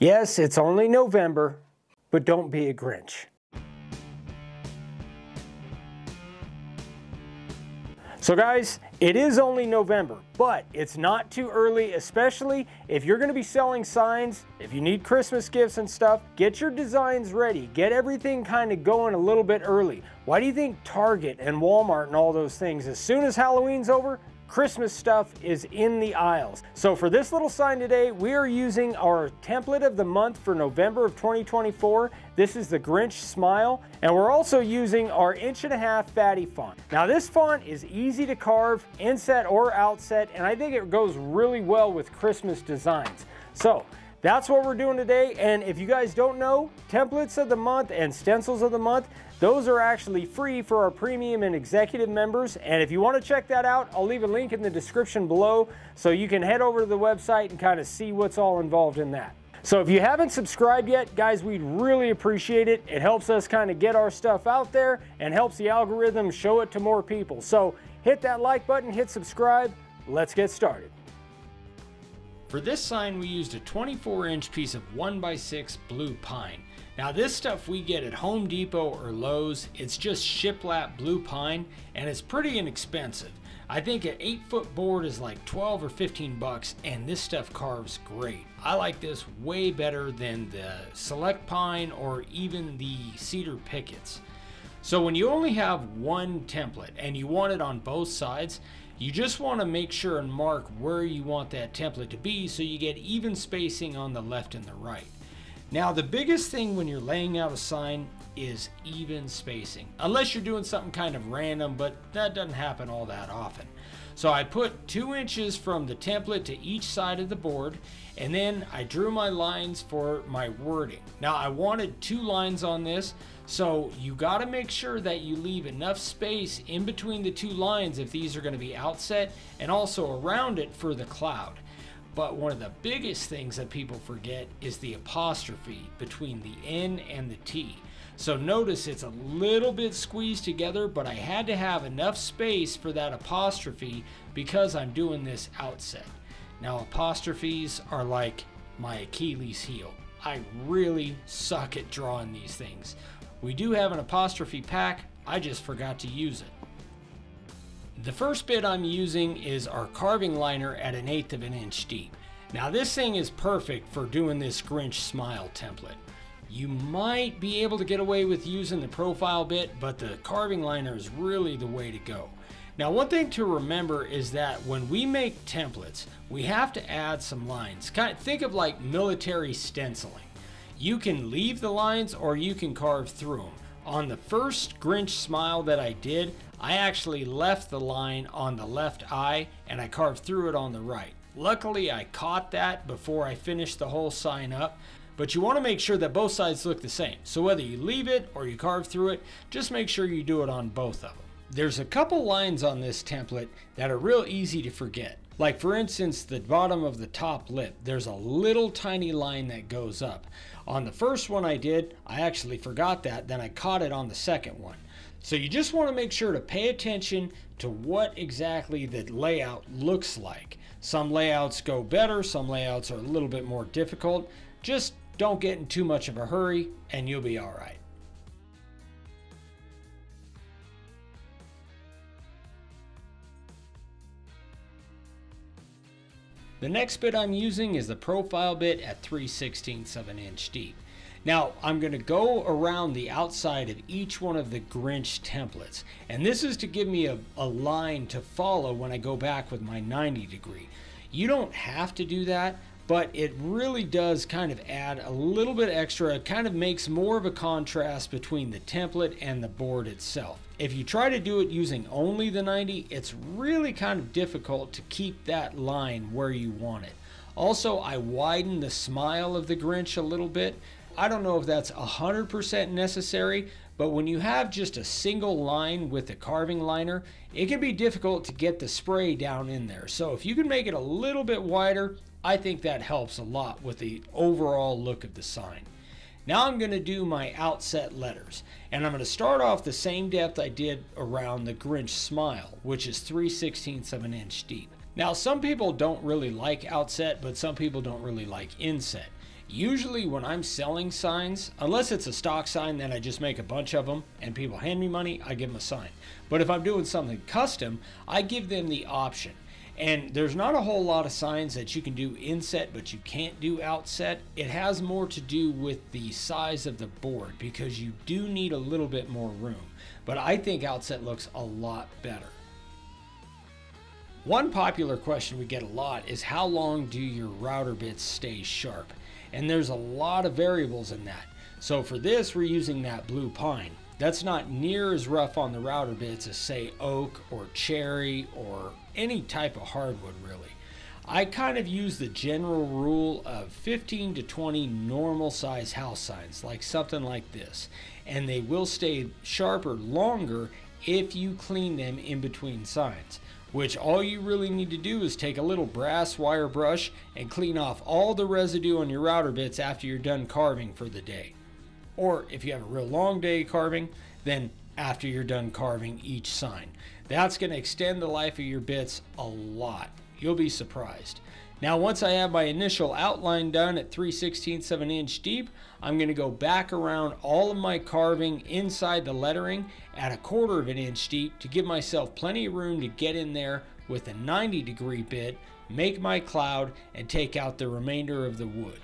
Yes, it's only November, but don't be a Grinch. So guys, it is only November, but it's not too early, especially if you're gonna be selling signs, if you need Christmas gifts and stuff, get your designs ready. Get everything kind of going a little bit early. Why do you think Target and Walmart and all those things, as soon as Halloween's over, Christmas stuff is in the aisles. So for this little sign today, we are using our template of the month for November of 2024. This is the Grinch Smile, and we're also using our inch and a half fatty font. Now this font is easy to carve, inset or outset, and I think it goes really well with Christmas designs. So that's what we're doing today. And if you guys don't know, templates of the month and stencils of the month, those are actually free for our premium and executive members. And if you want to check that out, I'll leave a link in the description below so you can head over to the website and kind of see what's all involved in that. So if you haven't subscribed yet, guys, we'd really appreciate it. It helps us kind of get our stuff out there and helps the algorithm show it to more people. So hit that like button, hit subscribe. Let's get started. For this sign, we used a 24 inch piece of 1x6 blue pine. Now this stuff we get at Home Depot or Lowe's, it's just shiplap blue pine and it's pretty inexpensive. I think an 8 foot board is like 12 or 15 bucks and this stuff carves great. I like this way better than the select pine or even the cedar pickets. So when you only have one template and you want it on both sides, you just want to make sure and mark where you want that template to be so you get even spacing on the left and the right. Now the biggest thing when you're laying out a sign is even spacing. Unless you're doing something kind of random, but that doesn't happen all that often. So I put two inches from the template to each side of the board and then I drew my lines for my wording. Now I wanted two lines on this so you got to make sure that you leave enough space in between the two lines if these are going to be outset and also around it for the cloud. But one of the biggest things that people forget is the apostrophe between the N and the T. So notice it's a little bit squeezed together, but I had to have enough space for that apostrophe because I'm doing this outset. Now apostrophes are like my Achilles heel. I really suck at drawing these things. We do have an apostrophe pack, I just forgot to use it. The first bit I'm using is our carving liner at an eighth of an inch deep. Now this thing is perfect for doing this Grinch smile template. You might be able to get away with using the profile bit, but the carving liner is really the way to go. Now one thing to remember is that when we make templates, we have to add some lines. Kind of think of like military stenciling. You can leave the lines or you can carve through them. On the first Grinch smile that I did, I actually left the line on the left eye and I carved through it on the right. Luckily I caught that before I finished the whole sign up, but you want to make sure that both sides look the same. So whether you leave it or you carve through it, just make sure you do it on both of them. There's a couple lines on this template that are real easy to forget. Like for instance, the bottom of the top lip, there's a little tiny line that goes up. On the first one I did, I actually forgot that, then I caught it on the second one. So you just want to make sure to pay attention to what exactly the layout looks like. Some layouts go better, some layouts are a little bit more difficult. Just don't get in too much of a hurry and you'll be all right. The next bit I'm using is the profile bit at 3 16ths of an inch deep. Now I'm going to go around the outside of each one of the Grinch templates and this is to give me a, a line to follow when I go back with my 90 degree. You don't have to do that but it really does kind of add a little bit extra. It kind of makes more of a contrast between the template and the board itself. If you try to do it using only the 90, it's really kind of difficult to keep that line where you want it. Also, I widen the smile of the Grinch a little bit. I don't know if that's 100% necessary, but when you have just a single line with a carving liner, it can be difficult to get the spray down in there. So if you can make it a little bit wider, I think that helps a lot with the overall look of the sign. Now I'm going to do my outset letters and I'm going to start off the same depth I did around the Grinch smile which is 3 16ths of an inch deep. Now some people don't really like outset but some people don't really like inset. Usually when I'm selling signs, unless it's a stock sign, then I just make a bunch of them and people hand me money, I give them a sign. But if I'm doing something custom, I give them the option. And there's not a whole lot of signs that you can do inset, but you can't do outset. It has more to do with the size of the board because you do need a little bit more room. But I think outset looks a lot better. One popular question we get a lot is how long do your router bits stay sharp? And there's a lot of variables in that. So for this, we're using that blue pine. That's not near as rough on the router bits as say oak or cherry or any type of hardwood really. I kind of use the general rule of 15 to 20 normal size house signs, like something like this. And they will stay sharper longer if you clean them in between signs which all you really need to do is take a little brass wire brush and clean off all the residue on your router bits after you're done carving for the day. Or if you have a real long day carving, then after you're done carving each sign. That's going to extend the life of your bits a lot. You'll be surprised. Now once I have my initial outline done at 3 16ths of an inch deep, I'm going to go back around all of my carving inside the lettering at a quarter of an inch deep to give myself plenty of room to get in there with a 90 degree bit, make my cloud, and take out the remainder of the wood.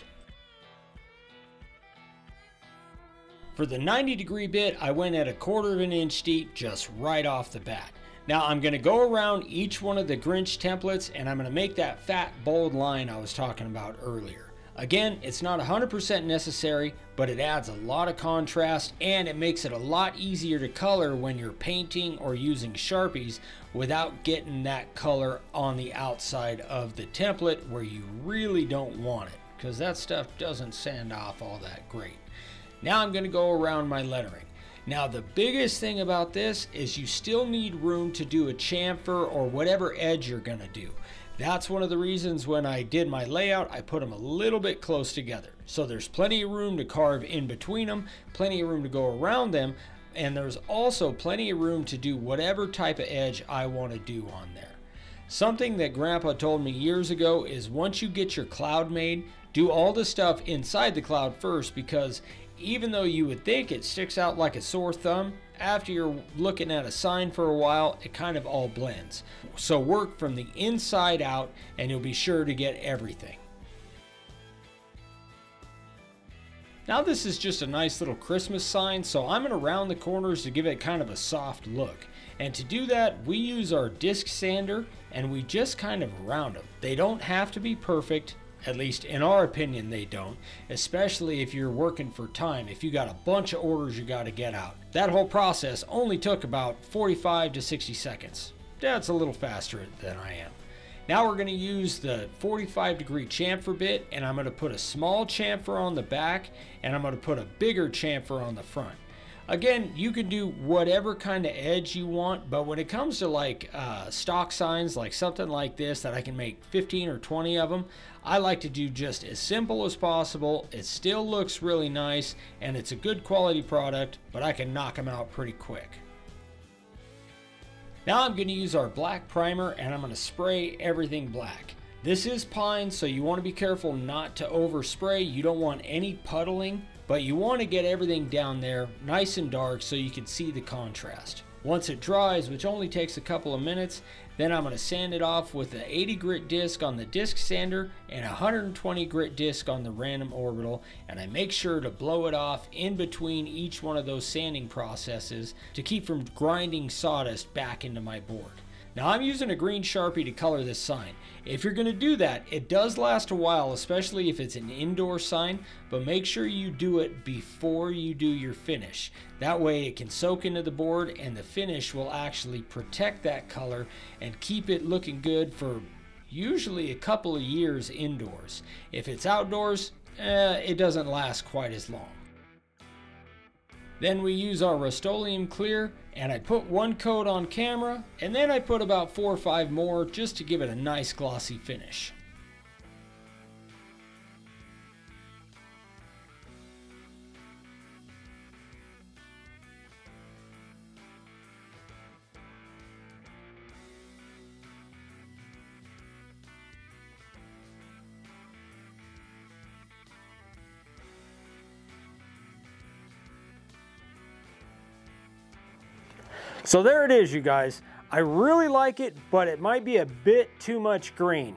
For the 90 degree bit, I went at a quarter of an inch deep just right off the bat. Now I'm going to go around each one of the Grinch templates and I'm going to make that fat bold line I was talking about earlier. Again, it's not 100% necessary, but it adds a lot of contrast and it makes it a lot easier to color when you're painting or using Sharpies without getting that color on the outside of the template where you really don't want it because that stuff doesn't sand off all that great. Now I'm going to go around my lettering. Now the biggest thing about this is you still need room to do a chamfer or whatever edge you're to do. That's one of the reasons when I did my layout, I put them a little bit close together. So there's plenty of room to carve in between them, plenty of room to go around them, and there's also plenty of room to do whatever type of edge I want to do on there. Something that Grandpa told me years ago is once you get your cloud made, do all the stuff inside the cloud first because even though you would think it sticks out like a sore thumb, after you're looking at a sign for a while, it kind of all blends. So work from the inside out and you'll be sure to get everything. Now this is just a nice little Christmas sign, so I'm going to round the corners to give it kind of a soft look. And to do that, we use our disc sander and we just kind of round them. They don't have to be perfect, at least in our opinion, they don't, especially if you're working for time, if you got a bunch of orders you got to get out. That whole process only took about 45 to 60 seconds. That's a little faster than I am. Now we're going to use the 45 degree chamfer bit and I'm going to put a small chamfer on the back and I'm going to put a bigger chamfer on the front. Again, you can do whatever kind of edge you want, but when it comes to like uh, stock signs, like something like this that I can make 15 or 20 of them, I like to do just as simple as possible. It still looks really nice and it's a good quality product, but I can knock them out pretty quick. Now I'm going to use our black primer and I'm going to spray everything black. This is pine, so you want to be careful not to overspray. You don't want any puddling but you want to get everything down there nice and dark so you can see the contrast. Once it dries, which only takes a couple of minutes, then I'm going to sand it off with an 80 grit disc on the disc sander and a 120 grit disc on the random orbital and I make sure to blow it off in between each one of those sanding processes to keep from grinding sawdust back into my board. Now I'm using a green Sharpie to color this sign. If you're going to do that, it does last a while, especially if it's an indoor sign, but make sure you do it before you do your finish. That way it can soak into the board and the finish will actually protect that color and keep it looking good for usually a couple of years indoors. If it's outdoors, eh, it doesn't last quite as long. Then we use our Rust-Oleum Clear and I put one coat on camera and then I put about four or five more just to give it a nice glossy finish. So there it is, you guys. I really like it, but it might be a bit too much green.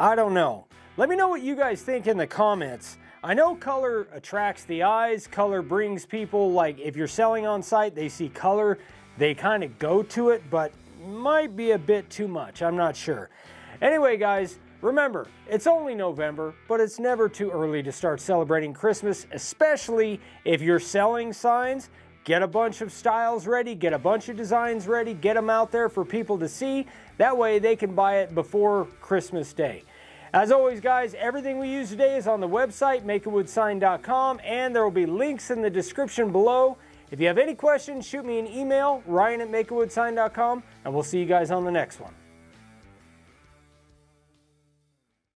I don't know. Let me know what you guys think in the comments. I know color attracts the eyes, color brings people, like if you're selling on site, they see color, they kind of go to it, but might be a bit too much, I'm not sure. Anyway guys, remember, it's only November, but it's never too early to start celebrating Christmas, especially if you're selling signs Get a bunch of styles ready, get a bunch of designs ready, get them out there for people to see. That way they can buy it before Christmas Day. As always, guys, everything we use today is on the website, makeawoodsign.com, and there will be links in the description below. If you have any questions, shoot me an email, ryan at makeawoodsign.com, and we'll see you guys on the next one.